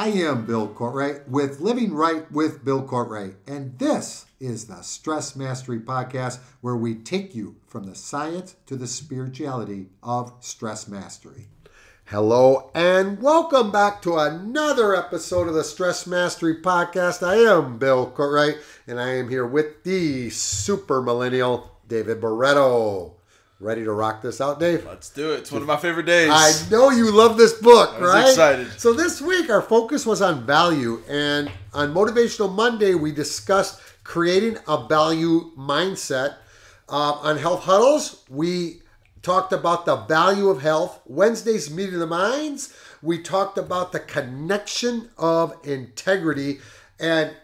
I am Bill Cortright with Living Right with Bill Cortright, and this is the Stress Mastery Podcast where we take you from the science to the spirituality of stress mastery. Hello, and welcome back to another episode of the Stress Mastery Podcast. I am Bill Cortright, and I am here with the super millennial David Barreto. Ready to rock this out, Dave? Let's do it. It's one of my favorite days. I know you love this book, I right? excited. So this week our focus was on value, and on Motivational Monday we discussed creating a value mindset. Uh, on Health Huddles we talked about the value of health. Wednesday's Meeting of the Minds we talked about the connection of integrity, and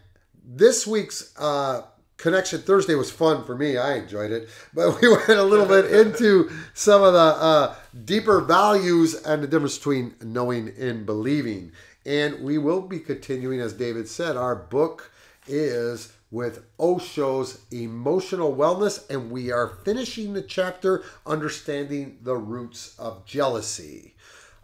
this week's uh, Connection Thursday was fun for me. I enjoyed it, but we went a little bit into some of the uh, deeper values and the difference between knowing and believing. And we will be continuing, as David said. Our book is with Osho's emotional wellness, and we are finishing the chapter understanding the roots of jealousy.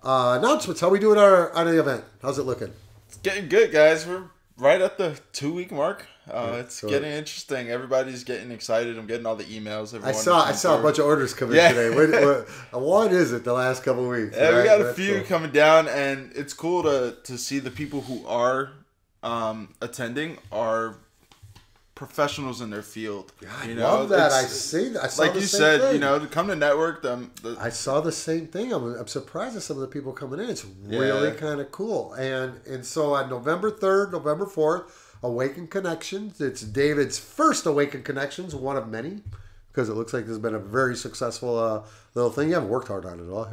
Uh, announcements. How we doing our on the event? How's it looking? It's getting good, guys. We're right at the two week mark. Uh, it's so- getting interesting. Everybody's getting excited. I'm getting all the emails. I saw I saw a bunch of orders coming in Yeah. today. What, what, what is it the last couple of weeks? Yeah, we got a That's few cool. coming down, and it's cool to to see the people who are um, attending are professionals in their field. I you know, love that. I see that. I saw like the you same said, thing. you know, to come to network. The, the I saw the same thing. I'm, I'm surprised at some of the people coming in. It's really Yeah. kind of cool. And and so on November 3rd, November 4th, Awaken Connections. It's David's first Awaken Connections, one of many, because it looks like there's been a very successful uh, little thing. You haven't worked hard on it at all.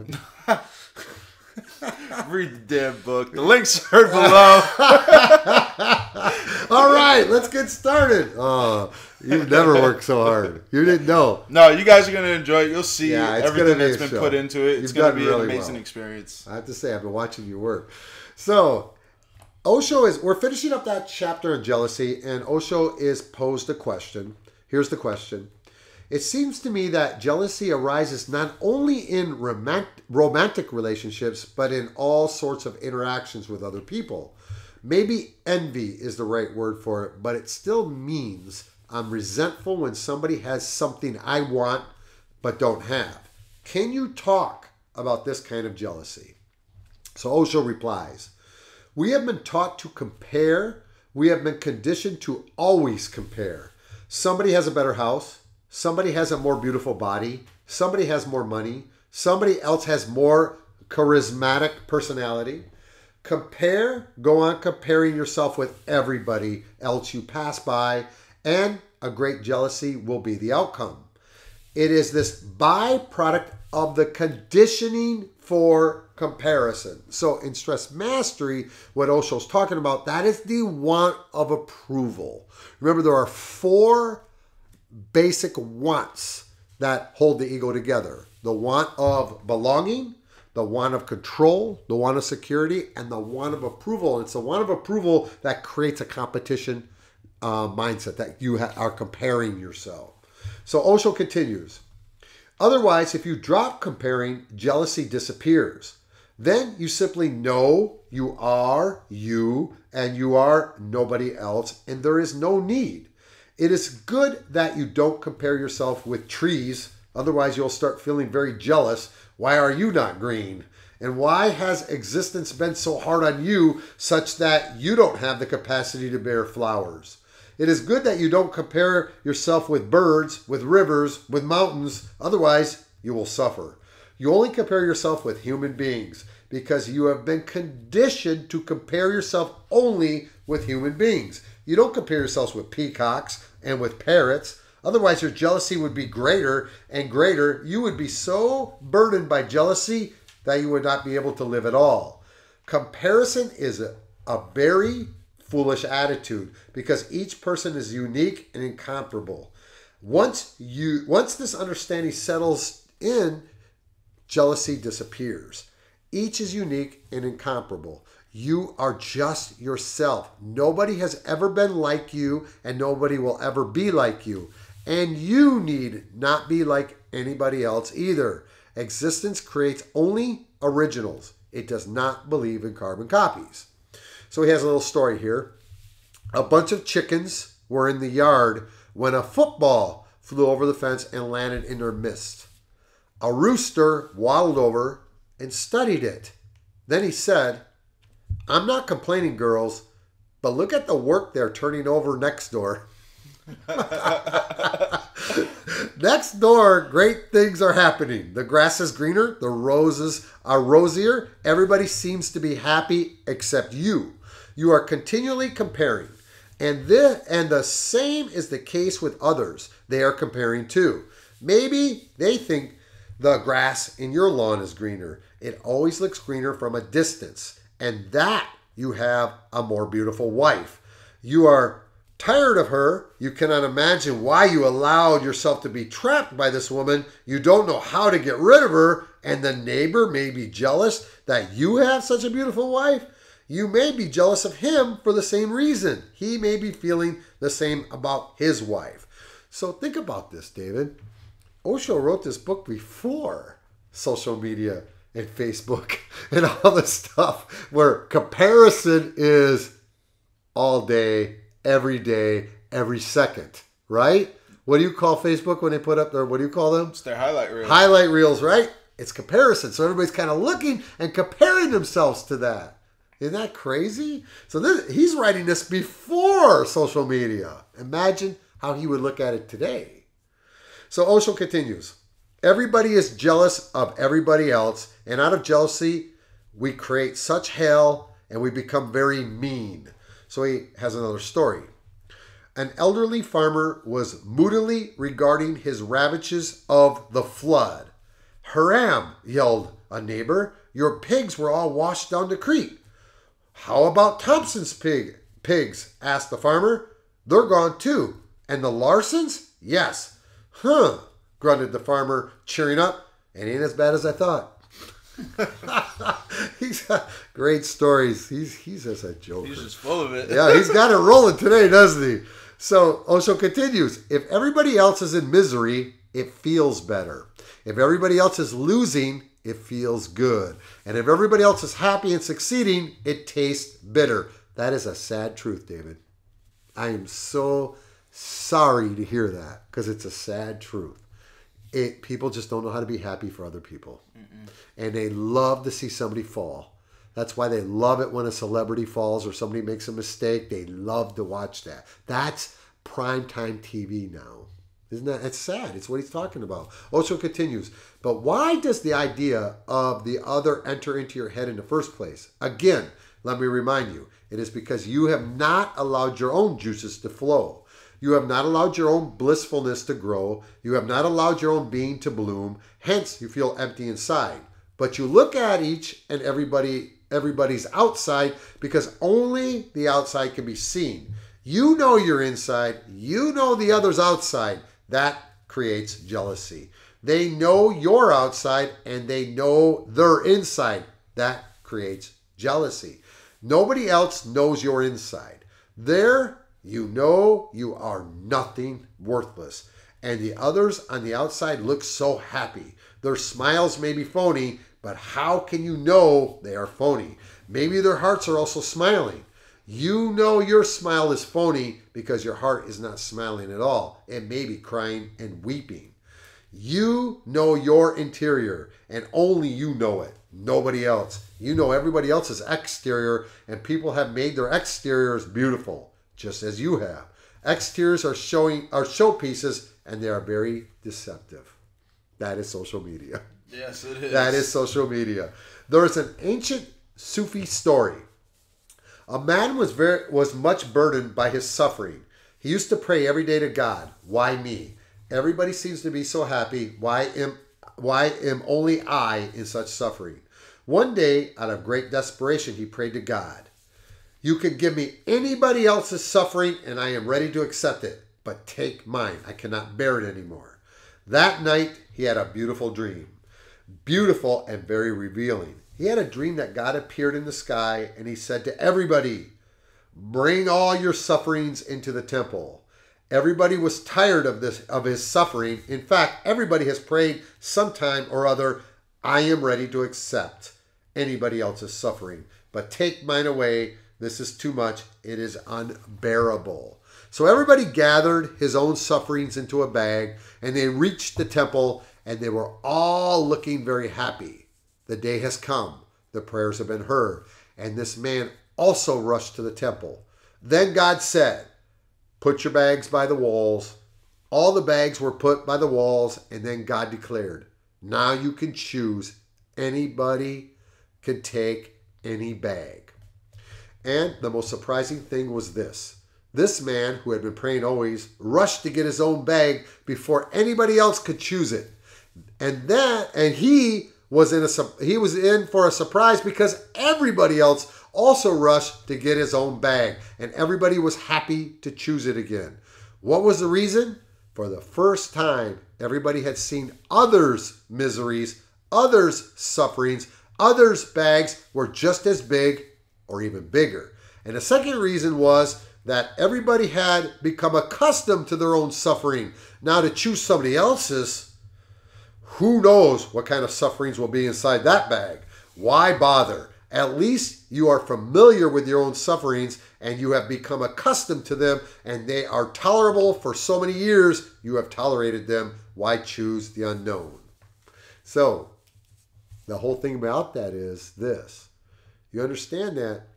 read the damn book. The links are below. all right, let's get started. Oh, you've never worked so hard. You didn't know. No, you guys are gonna enjoy it. You'll see Yeah, everything be that's been show. put into it. It's You've gonna be an amazing well. experience. I have to say, I've been watching you work. So, Osho is, we're finishing up that chapter on jealousy, and Osho is posed a question. Here's the question It seems to me that jealousy arises not only in romant- romantic relationships, but in all sorts of interactions with other people. Maybe envy is the right word for it, but it still means I'm resentful when somebody has something I want but don't have. Can you talk about this kind of jealousy? So Osho replies, We have been taught to compare. We have been conditioned to always compare. Somebody has a better house. Somebody has a more beautiful body. Somebody has more money. Somebody else has more charismatic personality. Compare, go on comparing yourself with everybody else you pass by, and a great jealousy will be the outcome. It is this byproduct of the conditioning for comparison. So in stress mastery, what Osho's talking about, that is the want of approval. Remember, there are four basic wants that hold the ego together the want of belonging, the want of control, the want of security, and the want of approval. It's the want of approval that creates a competition uh, mindset that you are comparing yourself. So Osho continues. Otherwise, if you drop comparing, jealousy disappears. Then you simply know you are you and you are nobody else, and there is no need. It is good that you don't compare yourself with trees, otherwise, you'll start feeling very jealous. Why are you not green? And why has existence been so hard on you such that you don't have the capacity to bear flowers? It is good that you don't compare yourself with birds, with rivers, with mountains, otherwise, you will suffer. You only compare yourself with human beings because you have been conditioned to compare yourself only with human beings. You don't compare yourselves with peacocks and with parrots. Otherwise, your jealousy would be greater and greater. You would be so burdened by jealousy that you would not be able to live at all. Comparison is a, a very foolish attitude because each person is unique and incomparable. Once you once this understanding settles in, jealousy disappears. Each is unique and incomparable. You are just yourself. Nobody has ever been like you, and nobody will ever be like you. And you need not be like anybody else either. Existence creates only originals, it does not believe in carbon copies. So he has a little story here. A bunch of chickens were in the yard when a football flew over the fence and landed in their midst. A rooster waddled over and studied it. Then he said, I'm not complaining, girls, but look at the work they're turning over next door. next door, great things are happening. The grass is greener, the roses are rosier. Everybody seems to be happy except you. You are continually comparing. And the, and the same is the case with others. They are comparing too. Maybe they think the grass in your lawn is greener. It always looks greener from a distance. And that you have a more beautiful wife. You are tired of her. You cannot imagine why you allowed yourself to be trapped by this woman. You don't know how to get rid of her. And the neighbor may be jealous that you have such a beautiful wife. You may be jealous of him for the same reason. He may be feeling the same about his wife. So think about this, David. Osho wrote this book before social media and Facebook and all this stuff where comparison is all day, every day, every second, right? What do you call Facebook when they put up their, what do you call them? It's their highlight reel. Highlight reels, right? It's comparison. So everybody's kind of looking and comparing themselves to that. Isn't that crazy? So this, he's writing this before social media. Imagine how he would look at it today. So Osho continues Everybody is jealous of everybody else, and out of jealousy, we create such hell and we become very mean. So he has another story. An elderly farmer was moodily regarding his ravages of the flood. Hiram, yelled a neighbor, your pigs were all washed down the creek. How about Thompson's pig pigs? asked the farmer. They're gone too. And the Larsons? Yes. Huh, grunted the farmer, cheering up. It ain't as bad as I thought. he's got great stories. He's he's just a joker. He's just full of it. yeah, he's got it rolling today, doesn't he? So Osho continues. If everybody else is in misery, it feels better. If everybody else is losing, it feels good. And if everybody else is happy and succeeding, it tastes bitter. That is a sad truth, David. I am so sorry to hear that because it's a sad truth. It people just don't know how to be happy for other people. And they love to see somebody fall. That's why they love it when a celebrity falls or somebody makes a mistake. They love to watch that. That's primetime TV now. Isn't that? It's sad. It's what he's talking about. Oh, Osho continues. But why does the idea of the other enter into your head in the first place? Again, let me remind you, it is because you have not allowed your own juices to flow. You have not allowed your own blissfulness to grow. You have not allowed your own being to bloom. Hence, you feel empty inside. But you look at each and everybody everybody's outside because only the outside can be seen. You know you're inside, you know the other's outside. That creates jealousy. They know you're outside and they know they're inside. That creates jealousy. Nobody else knows you're inside. There, you know you are nothing worthless. And the others on the outside look so happy. Their smiles may be phony, but how can you know they are phony? Maybe their hearts are also smiling. You know your smile is phony because your heart is not smiling at all. and maybe crying and weeping. You know your interior, and only you know it. Nobody else. You know everybody else's exterior, and people have made their exteriors beautiful, just as you have. Exteriors are showing are showpieces, and they are very deceptive. That is social media. Yes, it is. That is social media. There is an ancient Sufi story. A man was very was much burdened by his suffering. He used to pray every day to God, "Why me? Everybody seems to be so happy. Why am why am only I in such suffering?" One day, out of great desperation, he prayed to God, "You can give me anybody else's suffering and I am ready to accept it, but take mine. I cannot bear it anymore." That night, he had a beautiful dream beautiful and very revealing. He had a dream that God appeared in the sky and he said to everybody, Bring all your sufferings into the temple. Everybody was tired of this of his suffering. In fact, everybody has prayed sometime or other, I am ready to accept anybody else's suffering, but take mine away. This is too much. It is unbearable. So everybody gathered his own sufferings into a bag, and they reached the temple, and they were all looking very happy. The day has come. The prayers have been heard. And this man also rushed to the temple. Then God said, Put your bags by the walls. All the bags were put by the walls, and then God declared, Now you can choose. Anybody can take any bag. And the most surprising thing was this this man, who had been praying always, rushed to get his own bag before anybody else could choose it. And that, and he was in a he was in for a surprise because everybody else also rushed to get his own bag, and everybody was happy to choose it again. What was the reason? For the first time, everybody had seen others' miseries, others' sufferings, others' bags were just as big or even bigger. And the second reason was that everybody had become accustomed to their own suffering. Now, to choose somebody else's, who knows what kind of sufferings will be inside that bag? Why bother? At least you are familiar with your own sufferings and you have become accustomed to them and they are tolerable for so many years. You have tolerated them. Why choose the unknown? So, the whole thing about that is this you understand that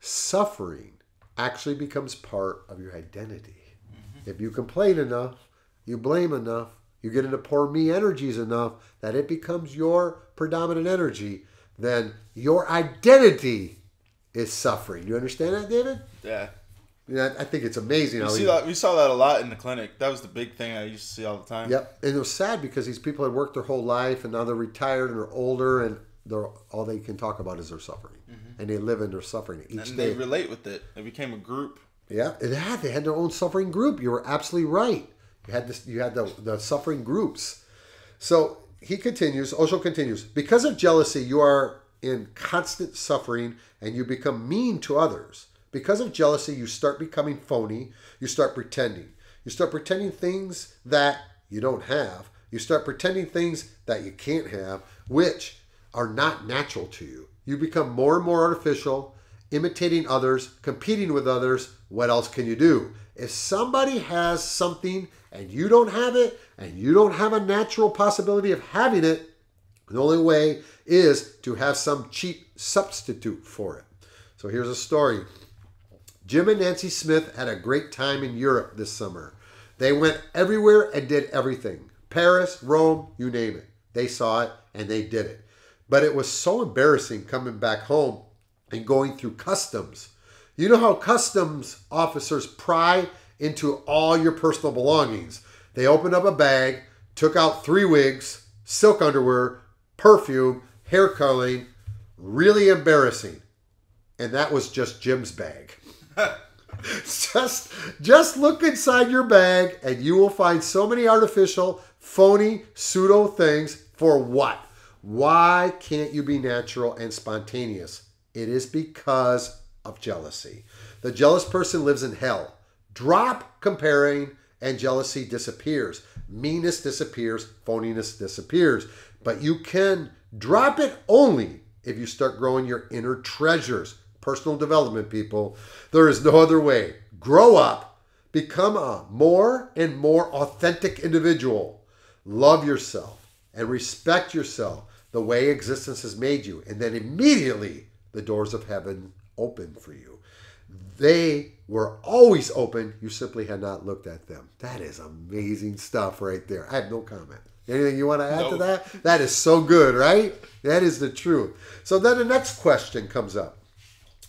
suffering actually becomes part of your identity. Mm-hmm. If you complain enough, you blame enough, you get into poor me energies enough that it becomes your predominant energy, then your identity is suffering. You understand that, David? Yeah. Yeah, I think it's amazing. We see that. We saw that a lot in the clinic. That was the big thing I used to see all the time. Yep, and it was sad because these people had worked their whole life, and now they're retired and they're older, and they're all they can talk about is their suffering, mm-hmm. and they live in their suffering each and day. they relate with it. It became a group. Yeah, it had. They had their own suffering group. You were absolutely right. You had this. You had the the suffering groups. So he continues. Osho continues. Because of jealousy, you are in constant suffering, and you become mean to others. Because of jealousy, you start becoming phony. You start pretending. You start pretending things that you don't have. You start pretending things that you can't have, which are not natural to you. You become more and more artificial, imitating others, competing with others. What else can you do? If somebody has something and you don't have it, and you don't have a natural possibility of having it, the only way is to have some cheap substitute for it. So here's a story Jim and Nancy Smith had a great time in Europe this summer. They went everywhere and did everything Paris, Rome, you name it. They saw it and they did it. But it was so embarrassing coming back home and going through customs. You know how customs officers pry into all your personal belongings. They opened up a bag, took out three wigs, silk underwear, perfume, hair coloring. Really embarrassing. And that was just Jim's bag. just just look inside your bag and you will find so many artificial, phony, pseudo things for what? Why can't you be natural and spontaneous? It is because of jealousy. The jealous person lives in hell. Drop comparing and jealousy disappears. Meanness disappears, phoniness disappears. But you can drop it only if you start growing your inner treasures personal development, people. There is no other way. Grow up, become a more and more authentic individual. Love yourself and respect yourself the way existence has made you. And then immediately the doors of heaven open for you. They were always open. You simply had not looked at them. That is amazing stuff right there. I have no comment. Anything you want to add to that? That is so good, right? That is the truth. So then the next question comes up.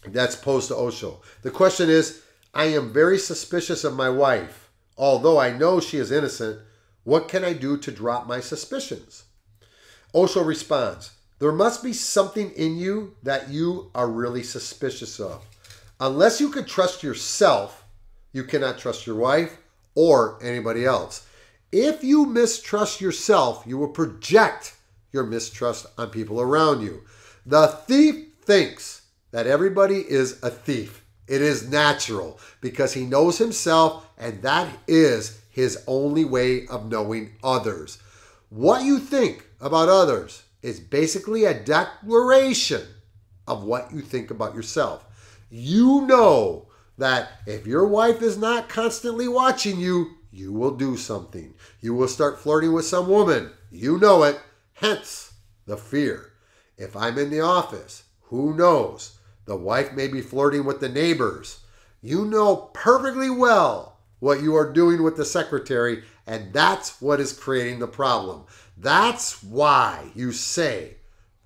That's posed to Osho. The question is I am very suspicious of my wife. Although I know she is innocent, what can I do to drop my suspicions? Osho responds There must be something in you that you are really suspicious of. Unless you can trust yourself, you cannot trust your wife or anybody else. If you mistrust yourself, you will project your mistrust on people around you. The thief thinks that everybody is a thief. It is natural because he knows himself, and that is his only way of knowing others. What you think about others is basically a declaration of what you think about yourself. You know that if your wife is not constantly watching you, you will do something. You will start flirting with some woman. You know it. Hence the fear. If I'm in the office, who knows? The wife may be flirting with the neighbors. You know perfectly well what you are doing with the secretary, and that's what is creating the problem. That's why you say,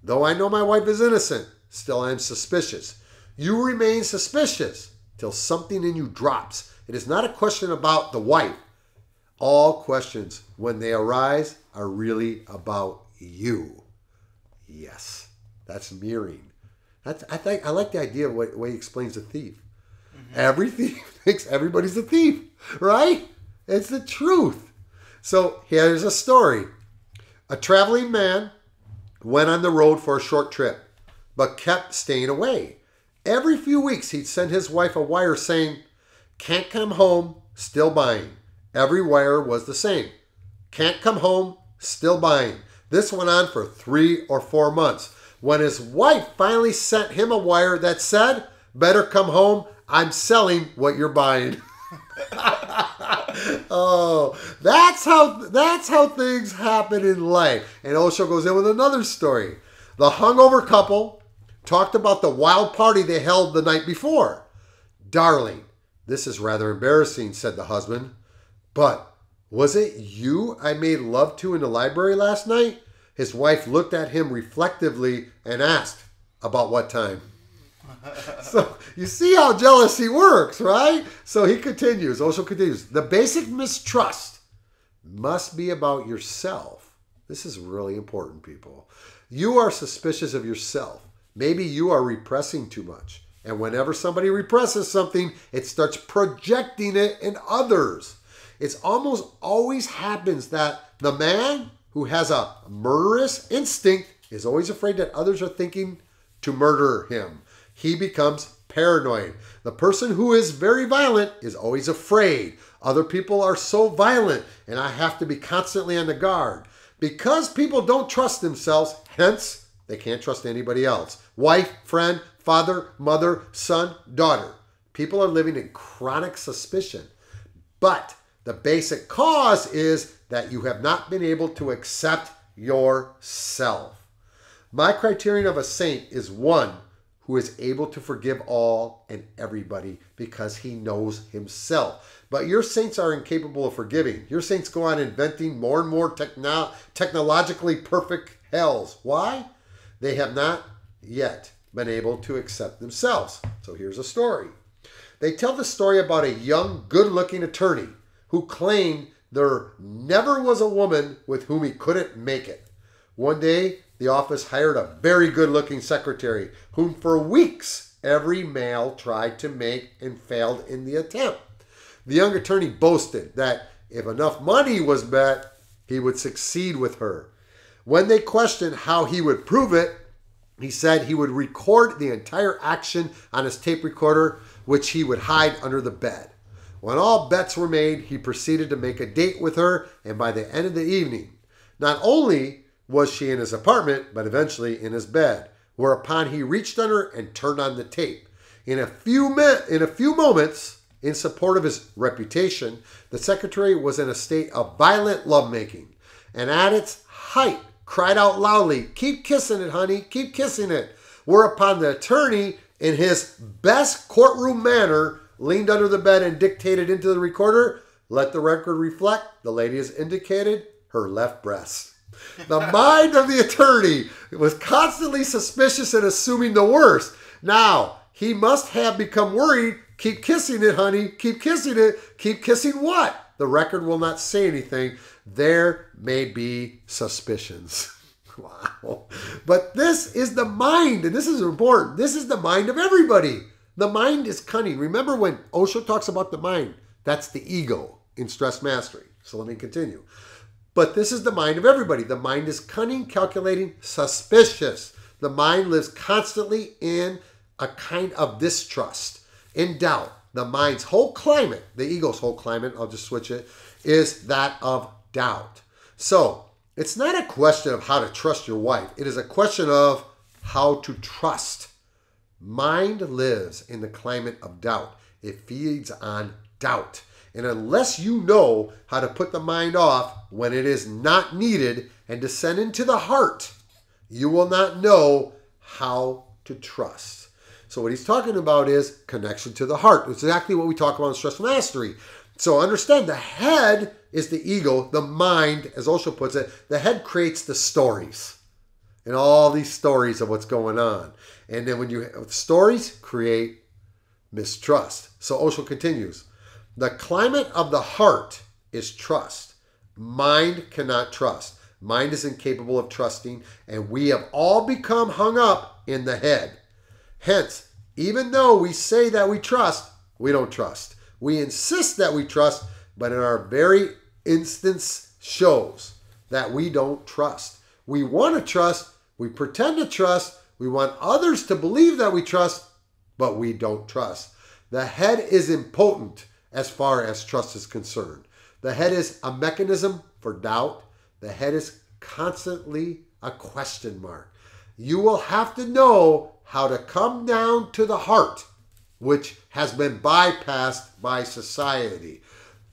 though I know my wife is innocent, still I am suspicious. You remain suspicious till something in you drops. It is not a question about the wife. All questions, when they arise, are really about you. Yes, that's mirroring. That's, I think I like the idea of what way he explains the thief. Mm-hmm. Every thief thinks everybody's a thief, right? It's the truth. So here's a story. A traveling man went on the road for a short trip, but kept staying away. Every few weeks, he'd send his wife a wire saying, Can't come home, still buying. Every wire was the same. Can't come home, still buying. This went on for three or four months. When his wife finally sent him a wire that said, Better come home, I'm selling what you're buying. oh, that's how that's how things happen in life. And Osho goes in with another story. The hungover couple talked about the wild party they held the night before. Darling, this is rather embarrassing, said the husband. But was it you I made love to in the library last night? His wife looked at him reflectively and asked, About what time? so you see how jealousy works, right? So he continues, Osho continues, the basic mistrust must be about yourself. This is really important, people. You are suspicious of yourself. Maybe you are repressing too much. And whenever somebody represses something, it starts projecting it in others. It's almost always happens that the man who has a murderous instinct is always afraid that others are thinking to murder him. He becomes paranoid. The person who is very violent is always afraid. Other people are so violent, and I have to be constantly on the guard. Because people don't trust themselves, hence they can't trust anybody else. Wife, friend, father, mother, son, daughter. People are living in chronic suspicion. But the basic cause is that you have not been able to accept yourself. My criterion of a saint is one who is able to forgive all and everybody because he knows himself. But your saints are incapable of forgiving. Your saints go on inventing more and more techno- technologically perfect hells. Why? they have not yet been able to accept themselves. So here's a story. They tell the story about a young, good looking attorney who claimed there never was a woman with whom he couldn't make it. One day, the office hired a very good looking secretary whom for weeks every male tried to make and failed in the attempt. The young attorney boasted that if enough money was bet, he would succeed with her. When they questioned how he would prove it, he said he would record the entire action on his tape recorder, which he would hide under the bed. When all bets were made, he proceeded to make a date with her, and by the end of the evening, not only was she in his apartment, but eventually in his bed, whereupon he reached under and turned on the tape. In a few mi- in a few moments, in support of his reputation, the secretary was in a state of violent lovemaking, and at its height, cried out loudly, Keep kissing it, honey, keep kissing it. Whereupon the attorney, in his best courtroom manner, leaned under the bed and dictated into the recorder, Let the record reflect, the lady has indicated her left breast. The mind of the attorney was constantly suspicious and assuming the worst. Now, he must have become worried. Keep kissing it, honey. Keep kissing it. Keep kissing what? The record will not say anything there may be suspicions. wow. But this is the mind, and this is important. This is the mind of everybody. The mind is cunning. Remember when Osho talks about the mind, that's the ego in stress mastery. So let me continue. But this is the mind of everybody. The mind is cunning, calculating, suspicious. The mind lives constantly in a kind of distrust, in doubt. The mind's whole climate, the ego's whole climate, I'll just switch it, is that of doubt. So it's not a question of how to trust your wife, it is a question of how to trust Mind lives in the climate of doubt. It feeds on doubt. And unless you know how to put the mind off when it is not needed and descend into the heart, you will not know how to trust. So, what he's talking about is connection to the heart. It's exactly what we talk about in stress mastery. So, understand the head is the ego, the mind, as Osho puts it, the head creates the stories and all these stories of what's going on. And then when you have stories create mistrust. So Osho continues The climate of the heart is trust. Mind cannot trust. Mind is incapable of trusting, and we have all become hung up in the head. Hence, even though we say that we trust, we don't trust. We insist that we trust, but in our very instance shows that we don't trust. We want to trust, we pretend to trust, we want others to believe that we trust, but we don't trust. The head is impotent as far as trust is concerned. The head is a mechanism for doubt. The head is constantly a question mark. You will have to know how to come down to the heart, which has been bypassed by society.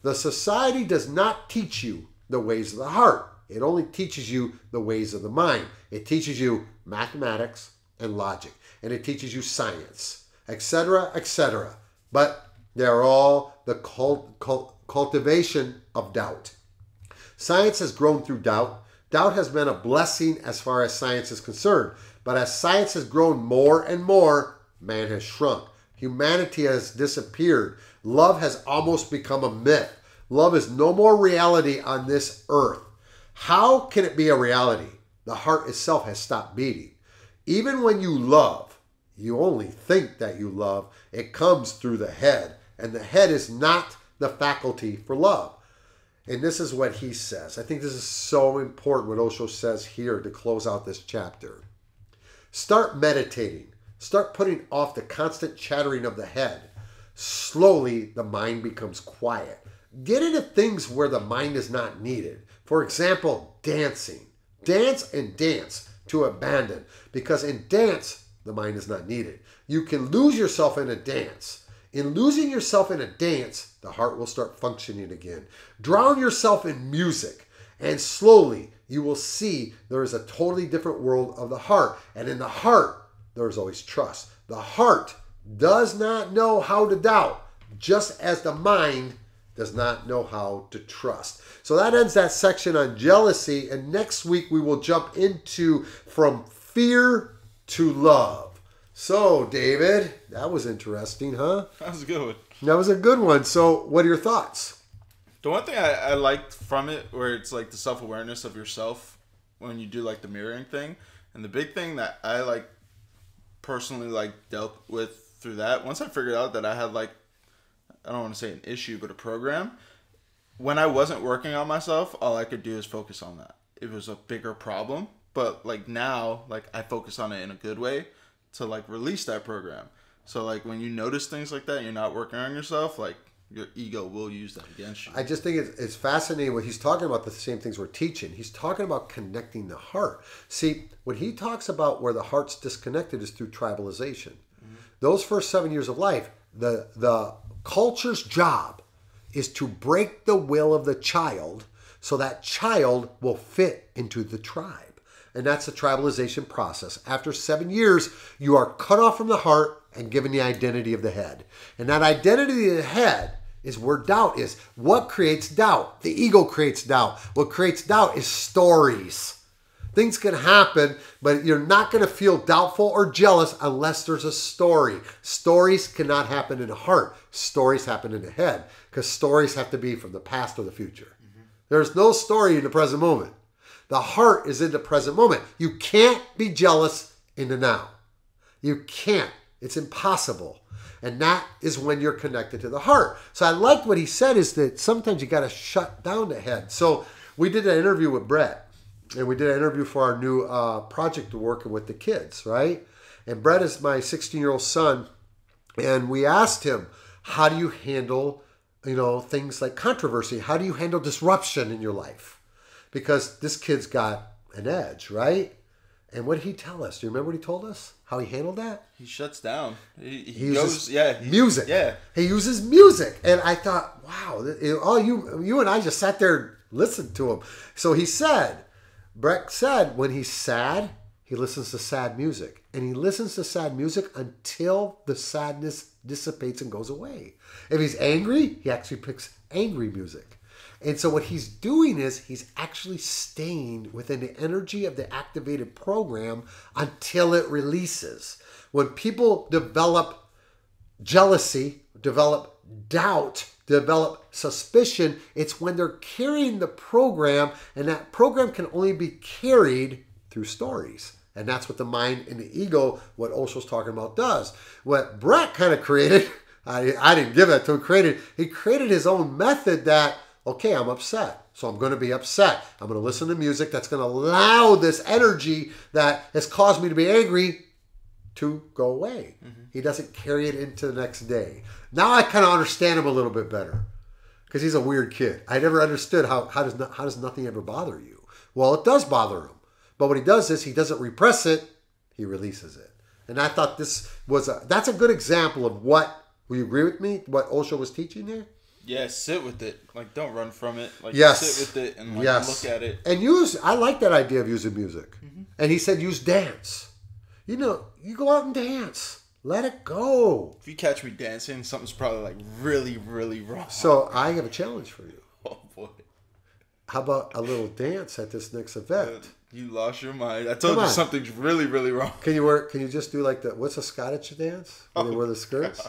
The society does not teach you the ways of the heart. It only teaches you the ways of the mind. It teaches you mathematics and logic, and it teaches you science, etc., etc. But they're all the cult, cult, cultivation of doubt. Science has grown through doubt. Doubt has been a blessing as far as science is concerned. But as science has grown more and more, man has shrunk. Humanity has disappeared. Love has almost become a myth. Love is no more reality on this earth. How can it be a reality? The heart itself has stopped beating. Even when you love, you only think that you love. It comes through the head, and the head is not the faculty for love. And this is what he says. I think this is so important what Osho says here to close out this chapter. Start meditating. Start putting off the constant chattering of the head. Slowly, the mind becomes quiet. Get into things where the mind is not needed. For example, dancing. Dance and dance to abandon because in dance, the mind is not needed. You can lose yourself in a dance. In losing yourself in a dance, the heart will start functioning again. Drown yourself in music, and slowly you will see there is a totally different world of the heart. And in the heart, there is always trust. The heart does not know how to doubt, just as the mind does not know how to trust. So that ends that section on jealousy. And next week we will jump into from fear to love. So, David, that was interesting, huh? That was a good one. That was a good one. So, what are your thoughts? The one thing I, I liked from it, where it's like the self awareness of yourself when you do like the mirroring thing, and the big thing that I like personally like dealt with through that. Once I figured out that I had like I don't want to say an issue, but a program. When I wasn't working on myself, all I could do is focus on that. It was a bigger problem, but like now, like I focus on it in a good way to like release that program. So like when you notice things like that, you're not working on yourself, like your ego will use that against you. I just think it's, it's fascinating what he's talking about the same things we're teaching. He's talking about connecting the heart. See, when he talks about where the heart's disconnected is through tribalization. Mm-hmm. Those first seven years of life, the the culture's job is to break the will of the child so that child will fit into the tribe. And that's the tribalization process. After seven years, you are cut off from the heart and given the identity of the head. And that identity of the head is where doubt is. What creates doubt? The ego creates doubt. What creates doubt is stories. Things can happen, but you're not going to feel doubtful or jealous unless there's a story. Stories cannot happen in the heart. Stories happen in the head because stories have to be from the past or the future. Mm-hmm. There's no story in the present moment. The heart is in the present moment. You can't be jealous in the now. You can't. It's impossible. And that is when you're connected to the heart. So I like what he said is that sometimes you got to shut down the head. So we did an interview with Brett and we did an interview for our new uh, project working with the kids, right? And Brett is my 16 year old son, and we asked him, "How do you handle, you know, things like controversy? How do you handle disruption in your life?" Because this kid's got an edge, right? And what did he tell us? Do you remember what he told us? How he handled that? He shuts down. He, he, He goes, uses yeah, he- music. Yeah, He uses music. And I thought, wow, all oh, you you and I just sat there and listened to him. So he said, Brett said when he's sad, he listens to sad music. And he listens to sad music until the sadness dissipates and goes away. If he's angry, he actually picks angry music. And so what he's doing is he's actually staying within the energy of the activated program until it releases. When people develop jealousy, develop doubt, develop suspicion, it's when they're carrying the program, and that program can only be carried through stories. And that's what the mind and the ego, what Osho's talking about, does. What Brett kind of created, I, I didn't give it to him, created, he created his own method that, okay, I'm upset. So I'm going to be upset. I'm going to listen to music that's going to allow this energy that has caused me to be angry to go away. Mm-hmm. He doesn't carry it into the next day. Now I kind of understand him a little bit better because he's a weird kid. I never understood how how does how does nothing ever bother you? Well, it does bother him, but what he does is he doesn't repress it; he releases it. And I thought this was a that's a good example of what. Will you agree with me? What Osho was teaching there? Yeah. Sit with it. Like, don't run from it. Like, Yes. sit with it and like, yes. look at it. And use, I like that idea of using music. Mm-hmm. And he said, use dance. You know, you go out and dance. Let it go. If you catch me dancing, something's probably like really, really wrong. So I have a challenge for you. Oh boy, How about a little dance at this next event? you lost your mind. I told Come you on. something's really, really wrong. Can you wear? Can you just do like the what's a Scottish dance? Where they oh wear the skirts.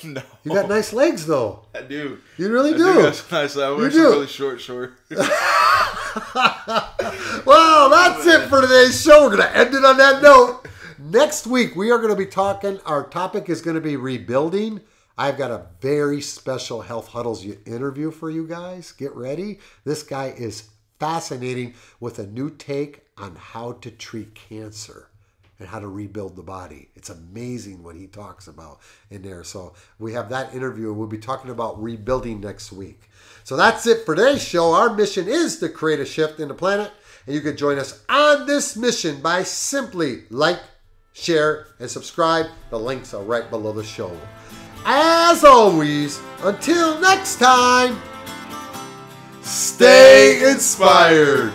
no, You got nice legs though. I do. You really I do. That's nice. I wear You some do. really short shorts. Well, that's it for today's show. We're going to end it on that note. Next week, we are going to be talking. Our topic is going to be rebuilding. I've got a very special Health Huddles interview for you guys. Get ready. This guy is fascinating with a new take on how to treat cancer and how to rebuild the body. It's amazing what he talks about in there. So we have that interview and we'll be talking about rebuilding next week. So that's it for today's show. Our mission is to create a shift in the planet. And you can join us on this mission by simply like, share, and subscribe. The links are right below the show. As always, until next time, stay inspired.